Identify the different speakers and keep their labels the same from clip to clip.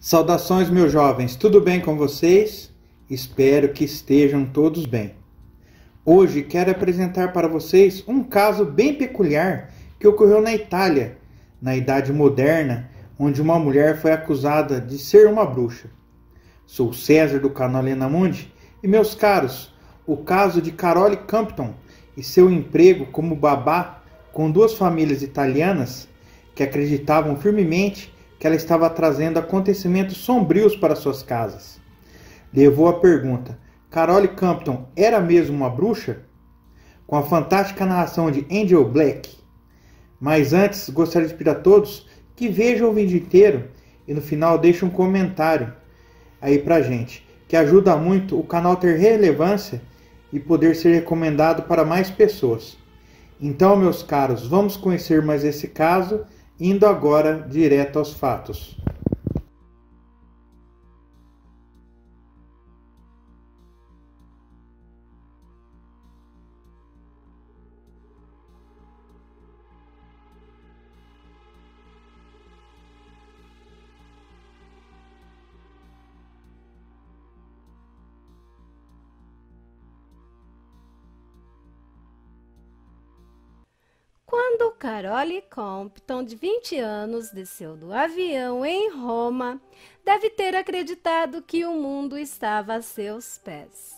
Speaker 1: Saudações, meus jovens, tudo bem com vocês? Espero que estejam todos bem. Hoje quero apresentar para vocês um caso bem peculiar que ocorreu na Itália, na Idade Moderna, onde uma mulher foi acusada de ser uma bruxa. Sou César do canal Lena Mundi e, meus caros, o caso de Carole Campton e seu emprego como babá com duas famílias italianas que acreditavam firmemente que ela estava trazendo acontecimentos sombrios para suas casas. Levou a pergunta: Carole Campton era mesmo uma bruxa? Com a fantástica narração de Angel Black. Mas antes, gostaria de pedir a todos que vejam o vídeo inteiro e no final deixem um comentário aí pra gente, que ajuda muito o canal ter relevância e poder ser recomendado para mais pessoas. Então, meus caros, vamos conhecer mais esse caso Indo agora direto aos fatos.
Speaker 2: Quando Carole Compton, de 20 anos, desceu do avião em Roma, deve ter acreditado que o mundo estava a seus pés.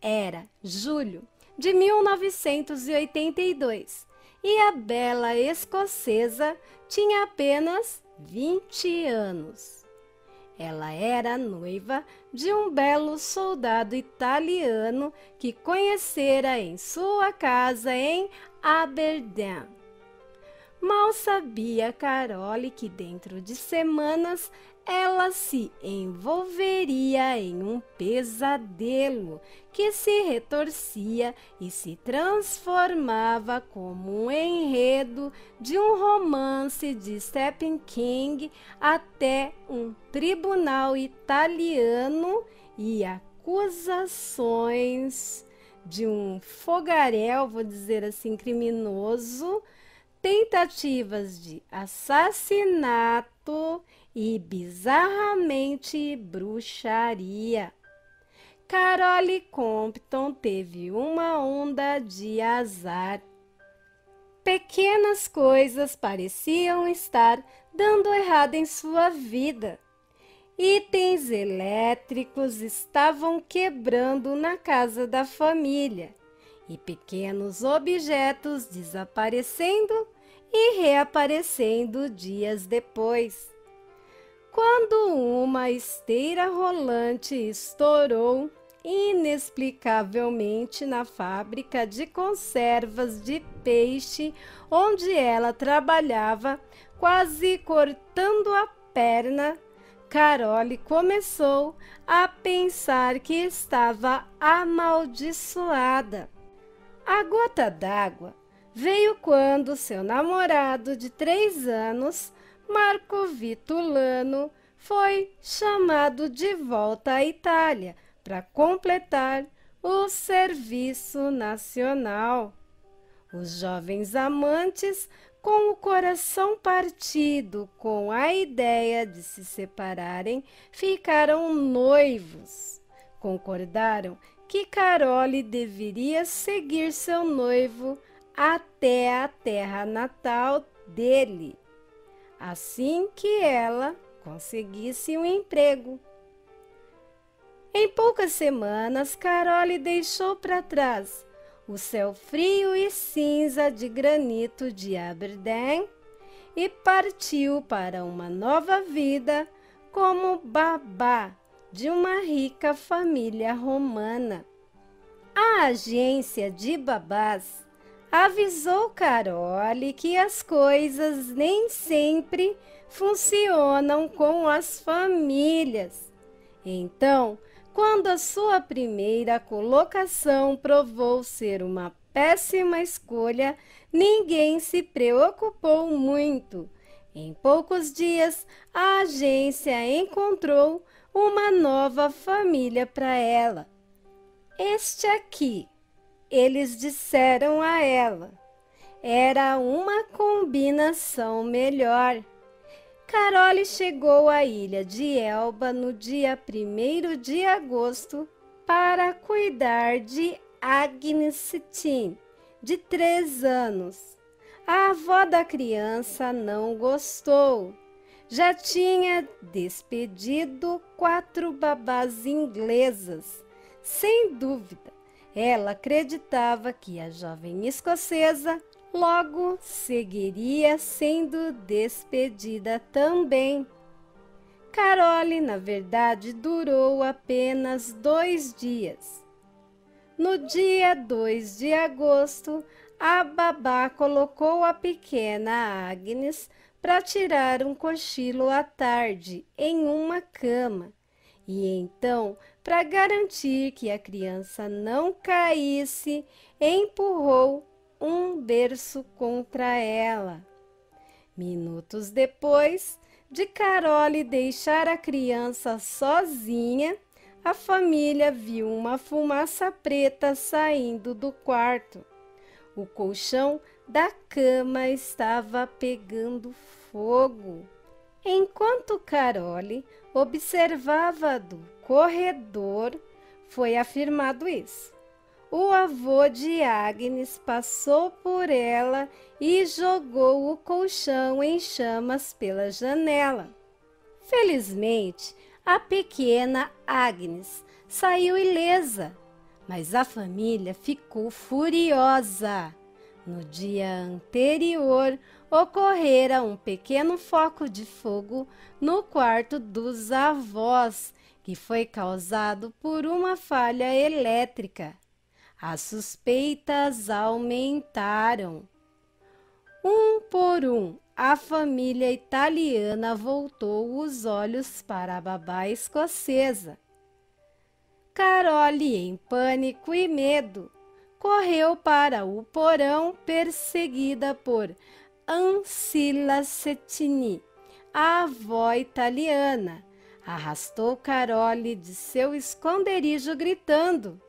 Speaker 2: Era julho de 1982 e a bela escocesa tinha apenas 20 anos. Ela era noiva de um belo soldado italiano que conhecera em sua casa em Aberdeen. Mal sabia Carole que dentro de semanas ela se envolveria em um pesadelo que se retorcia e se transformava como um enredo de um romance de Stephen King até um tribunal italiano e acusações de um fogaréu, vou dizer assim, criminoso, tentativas de assassinato e bizarramente bruxaria. Carole Compton teve uma onda de azar. Pequenas coisas pareciam estar dando errado em sua vida. Itens elétricos estavam quebrando na casa da família e pequenos objetos desaparecendo e reaparecendo dias depois. Quando uma esteira rolante estourou inexplicavelmente na fábrica de conservas de peixe onde ela trabalhava, quase cortando a perna, Carole começou a pensar que estava amaldiçoada. A gota d'água veio quando seu namorado de três anos Marco Vitulano foi chamado de volta à Itália para completar o serviço nacional. Os jovens amantes, com o coração partido com a ideia de se separarem, ficaram noivos. Concordaram que Carole deveria seguir seu noivo até a terra natal dele assim que ela conseguisse um emprego. Em poucas semanas, Carole deixou para trás o céu frio e cinza de granito de Aberdeen e partiu para uma nova vida como babá de uma rica família romana. A agência de babás avisou Carole que as coisas nem sempre funcionam com as famílias. Então, quando a sua primeira colocação provou ser uma péssima escolha, ninguém se preocupou muito. Em poucos dias, a agência encontrou uma nova família para ela. Este aqui eles disseram a ela. Era uma combinação melhor. Carole chegou à ilha de Elba no dia 1 de agosto para cuidar de Agnes Sittin, de três anos. A avó da criança não gostou. Já tinha despedido quatro babás inglesas. Sem dúvida, ela acreditava que a jovem escocesa logo seguiria sendo despedida também. Carole, na verdade, durou apenas dois dias. No dia 2 de agosto, a babá colocou a pequena Agnes para tirar um cochilo à tarde em uma cama. E então, para garantir que a criança não caísse, empurrou um berço contra ela. Minutos depois de Carole deixar a criança sozinha, a família viu uma fumaça preta saindo do quarto. O colchão da cama estava pegando fogo. Enquanto Carole observava do corredor, foi afirmado isso. O avô de Agnes passou por ela e jogou o colchão em chamas pela janela. Felizmente, a pequena Agnes saiu ilesa, mas a família ficou furiosa. No dia anterior, ocorrera um pequeno foco de fogo no quarto dos avós, que foi causado por uma falha elétrica. As suspeitas aumentaram. Um por um, a família italiana voltou os olhos para a babá escocesa. Carole, em pânico e medo, correu para o porão perseguida por Ancilla Cettini, a avó italiana. Arrastou Carole de seu esconderijo gritando: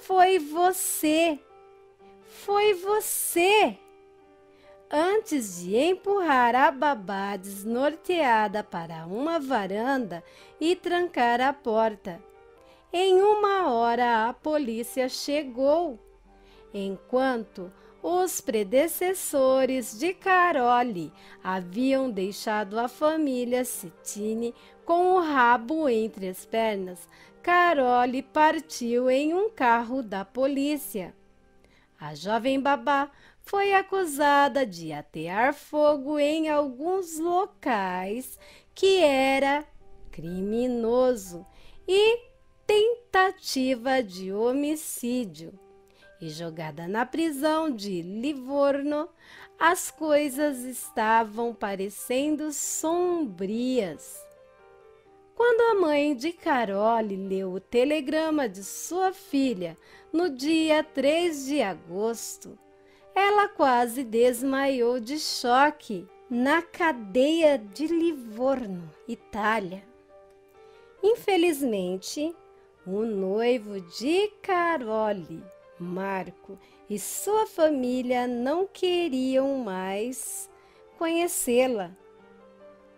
Speaker 2: Foi você! Foi você! antes de empurrar a babá desnorteada para uma varanda e trancar a porta. Em uma hora a polícia chegou, enquanto os predecessores de Carole haviam deixado a família Citine com o rabo entre as pernas. Carole partiu em um carro da polícia. A jovem babá foi acusada de atear fogo em alguns locais que era criminoso e tentativa de homicídio. E jogada na prisão de Livorno, as coisas estavam parecendo sombrias. Quando a mãe de Carole leu o telegrama de sua filha no dia 3 de agosto, ela quase desmaiou de choque na cadeia de Livorno, Itália. Infelizmente, o noivo de Carole, Marco, e sua família não queriam mais conhecê-la.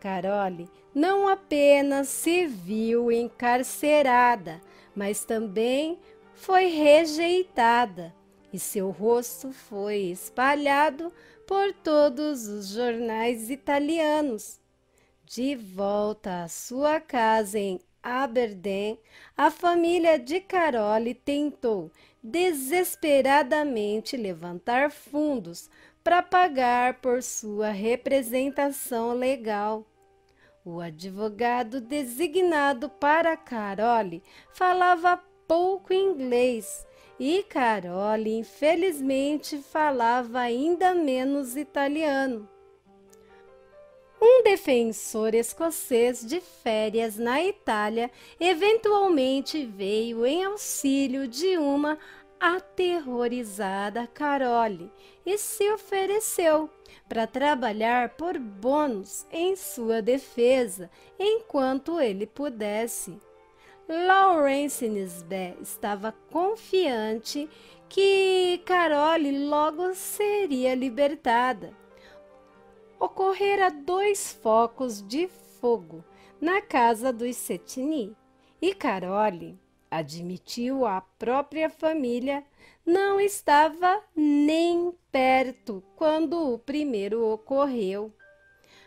Speaker 2: Carole não apenas se viu encarcerada, mas também foi rejeitada e seu rosto foi espalhado por todos os jornais italianos. De volta à sua casa em Aberdeen, a família de Carole tentou desesperadamente levantar fundos para pagar por sua representação legal. O advogado designado para Carole falava pouco inglês e Carole, infelizmente, falava ainda menos italiano. Um defensor escocês de férias na Itália eventualmente veio em auxílio de uma aterrorizada Carole e se ofereceu para trabalhar por bônus em sua defesa enquanto ele pudesse. Lawrence Nisbet estava confiante que Carole logo seria libertada. Ocorrera dois focos de fogo na casa dos Setini e Carole admitiu a própria família não estava nem perto quando o primeiro ocorreu.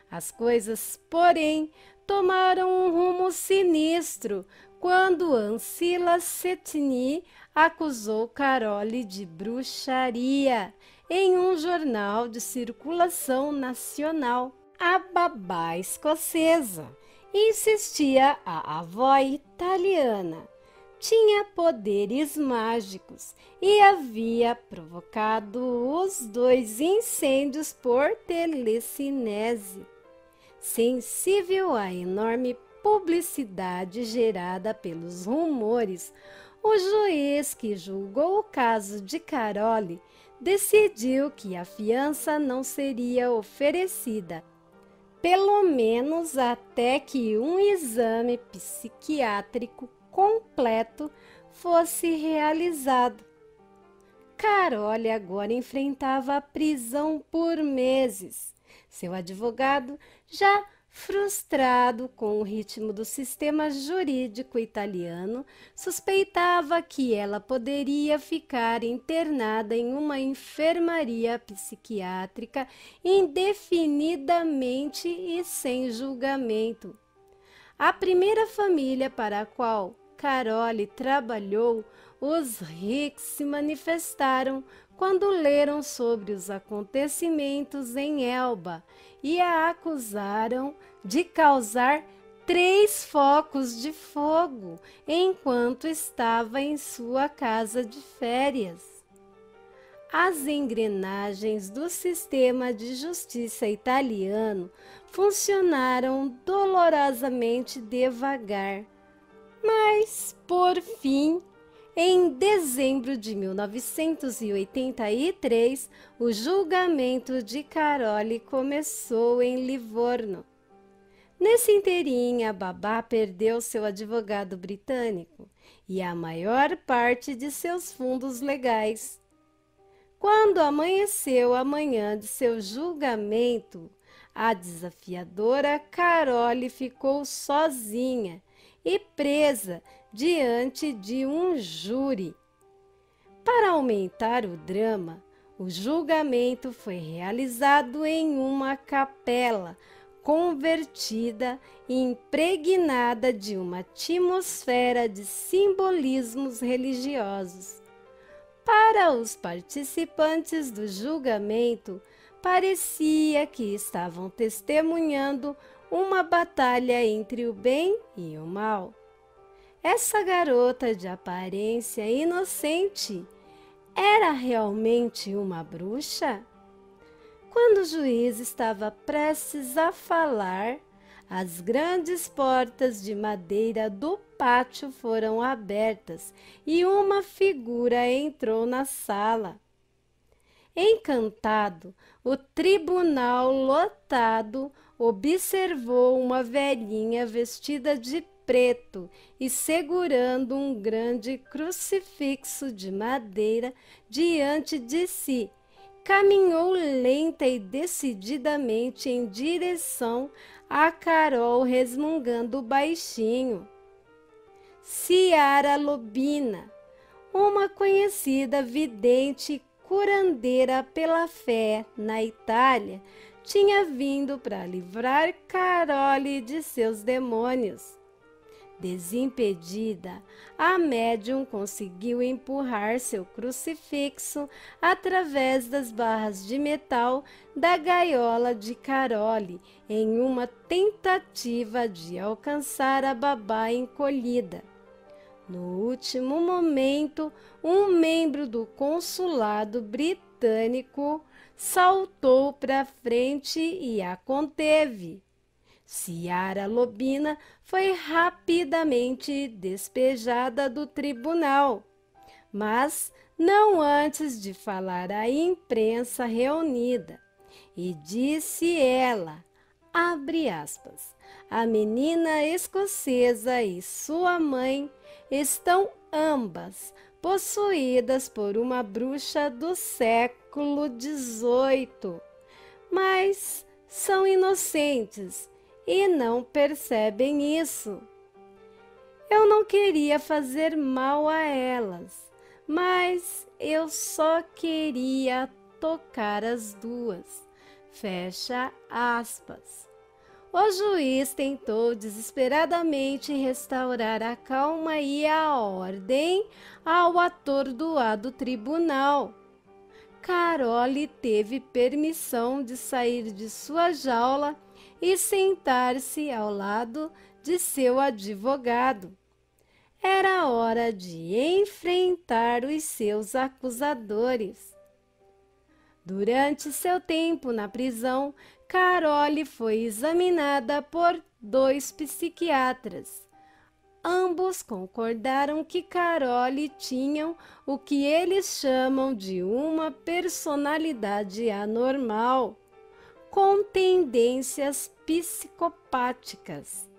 Speaker 2: As coisas, porém, tomaram um rumo sinistro quando Ancila Setini acusou Carole de bruxaria em um jornal de circulação nacional. A babá escocesa insistia a avó italiana tinha poderes mágicos e havia provocado os dois incêndios por telecinese. Sensível à enorme publicidade gerada pelos rumores, o juiz que julgou o caso de Carole decidiu que a fiança não seria oferecida, pelo menos até que um exame psiquiátrico completo fosse realizado. Carole agora enfrentava a prisão por meses. Seu advogado, já frustrado com o ritmo do sistema jurídico italiano, suspeitava que ela poderia ficar internada em uma enfermaria psiquiátrica indefinidamente e sem julgamento. A primeira família para a qual Carole trabalhou, os Ricks se manifestaram quando leram sobre os acontecimentos em Elba e a acusaram de causar três focos de fogo enquanto estava em sua casa de férias. As engrenagens do sistema de justiça italiano funcionaram dolorosamente devagar mas, por fim, em dezembro de 1983, o julgamento de Carole começou em Livorno. Nesse inteirinho, a babá perdeu seu advogado britânico e a maior parte de seus fundos legais. Quando amanheceu a manhã de seu julgamento, a desafiadora Carole ficou sozinha e presa diante de um júri. Para aumentar o drama, o julgamento foi realizado em uma capela convertida e impregnada de uma atmosfera de simbolismos religiosos. Para os participantes do julgamento, parecia que estavam testemunhando uma batalha entre o bem e o mal. Essa garota de aparência inocente era realmente uma bruxa? Quando o juiz estava prestes a falar, as grandes portas de madeira do pátio foram abertas e uma figura entrou na sala. Encantado, o tribunal lotado observou uma velhinha vestida de preto e segurando um grande crucifixo de madeira diante de si. Caminhou lenta e decididamente em direção a Carol, resmungando baixinho. Ciara Lobina, uma conhecida vidente curandeira pela fé na Itália, tinha vindo para livrar Carole de seus demônios. Desimpedida, a médium conseguiu empurrar seu crucifixo através das barras de metal da gaiola de Carole em uma tentativa de alcançar a babá encolhida. No último momento, um membro do consulado britânico saltou para frente e a conteve. Ciara Lobina foi rapidamente despejada do tribunal, mas não antes de falar à imprensa reunida. E disse ela, abre aspas, a menina escocesa e sua mãe estão ambas possuídas por uma bruxa do século XVIII. Mas são inocentes e não percebem isso. Eu não queria fazer mal a elas, mas eu só queria tocar as duas. Fecha aspas. O juiz tentou desesperadamente restaurar a calma e a ordem ao atordoado tribunal. Carole teve permissão de sair de sua jaula e sentar-se ao lado de seu advogado. Era hora de enfrentar os seus acusadores. Durante seu tempo na prisão, Carole foi examinada por dois psiquiatras. Ambos concordaram que Carole tinha o que eles chamam de uma personalidade anormal, com tendências psicopáticas.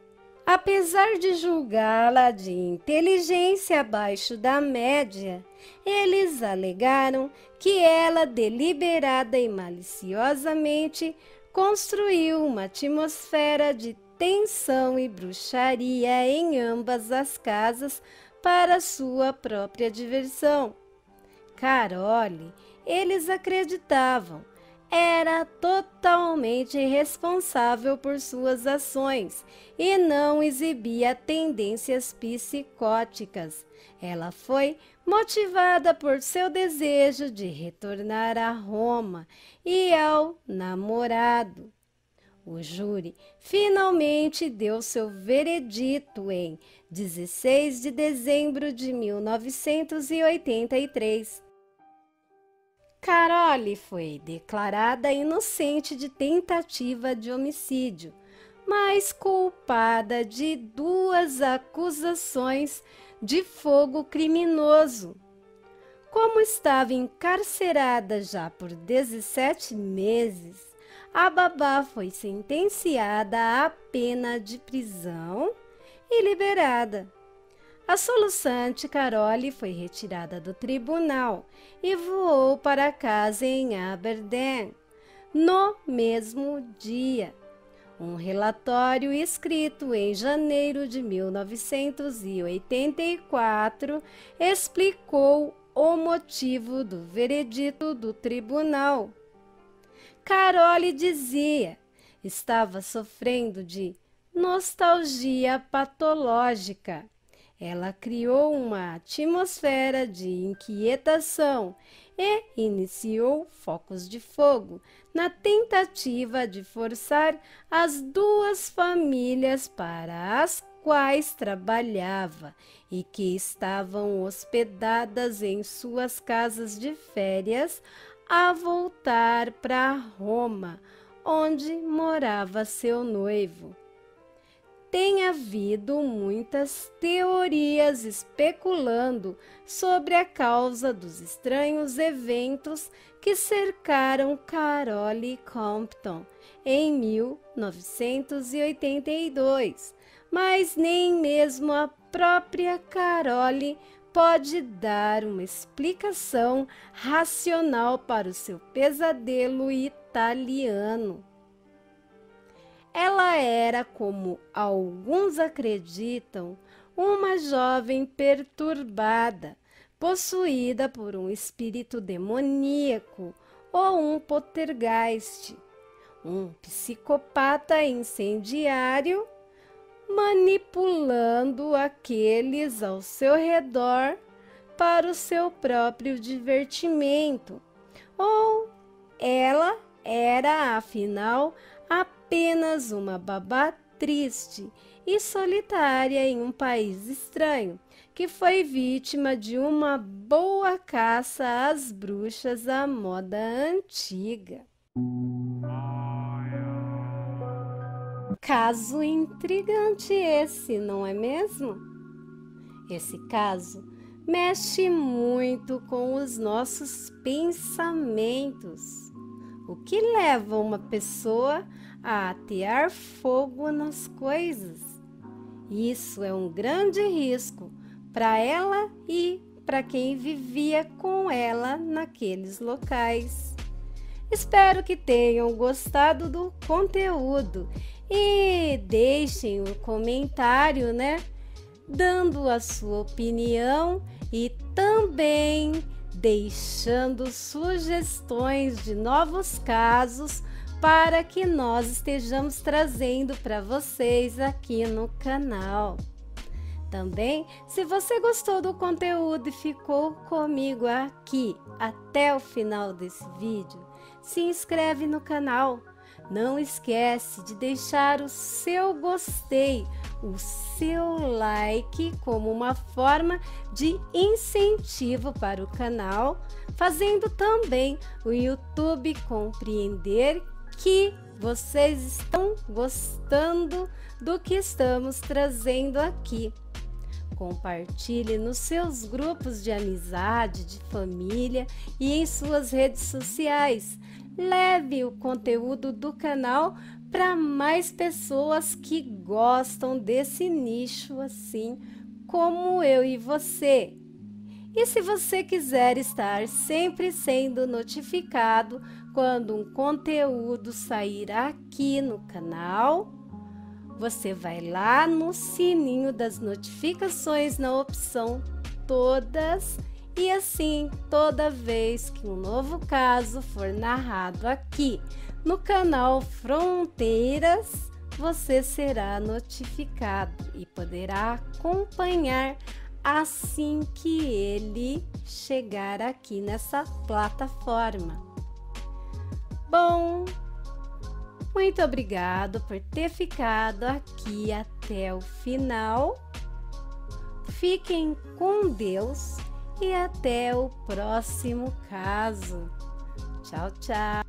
Speaker 2: Apesar de julgá-la de inteligência abaixo da média, eles alegaram que ela deliberada e maliciosamente construiu uma atmosfera de tensão e bruxaria em ambas as casas para sua própria diversão. Carole, eles acreditavam, era totalmente responsável por suas ações e não exibia tendências psicóticas. Ela foi motivada por seu desejo de retornar a Roma e ao namorado. O júri finalmente deu seu veredito em 16 de dezembro de 1983 Carole foi declarada inocente de tentativa de homicídio, mas culpada de duas acusações de fogo criminoso. Como estava encarcerada já por 17 meses, a babá foi sentenciada à pena de prisão e liberada. A soluçante Carole foi retirada do tribunal e voou para casa em Aberdeen no mesmo dia. Um relatório escrito em janeiro de 1984 explicou o motivo do veredito do tribunal. Carole dizia estava sofrendo de nostalgia patológica ela criou uma atmosfera de inquietação e iniciou focos de fogo na tentativa de forçar as duas famílias para as quais trabalhava e que estavam hospedadas em suas casas de férias a voltar para Roma, onde morava seu noivo tem havido muitas teorias especulando sobre a causa dos estranhos eventos que cercaram Carole Compton em 1982, mas nem mesmo a própria Carole pode dar uma explicação racional para o seu pesadelo italiano. Ela era, como alguns acreditam, uma jovem perturbada, possuída por um espírito demoníaco ou um poltergeist, um psicopata incendiário manipulando aqueles ao seu redor para o seu próprio divertimento. Ou ela era, afinal, apenas uma babá triste e solitária em um país estranho, que foi vítima de uma boa caça às bruxas à moda antiga. Caso intrigante esse, não é mesmo? Esse caso mexe muito com os nossos pensamentos. O que leva uma pessoa a atear fogo nas coisas. Isso é um grande risco para ela e para quem vivia com ela naqueles locais. Espero que tenham gostado do conteúdo e deixem um comentário, né? Dando a sua opinião e também deixando sugestões de novos casos para que nós estejamos trazendo para vocês aqui no canal. Também, se você gostou do conteúdo e ficou comigo aqui até o final desse vídeo, se inscreve no canal. Não esquece de deixar o seu gostei, o seu like como uma forma de incentivo para o canal, fazendo também o YouTube compreender que vocês estão gostando do que estamos trazendo aqui. Compartilhe nos seus grupos de amizade, de família e em suas redes sociais. Leve o conteúdo do canal para mais pessoas que gostam desse nicho assim como eu e você. E se você quiser estar sempre sendo notificado quando um conteúdo sair aqui no canal, você vai lá no sininho das notificações na opção Todas e assim, toda vez que um novo caso for narrado aqui no canal Fronteiras, você será notificado e poderá acompanhar assim que ele chegar aqui nessa plataforma. Bom, muito obrigado por ter ficado aqui até o final. Fiquem com Deus e até o próximo caso. Tchau, tchau.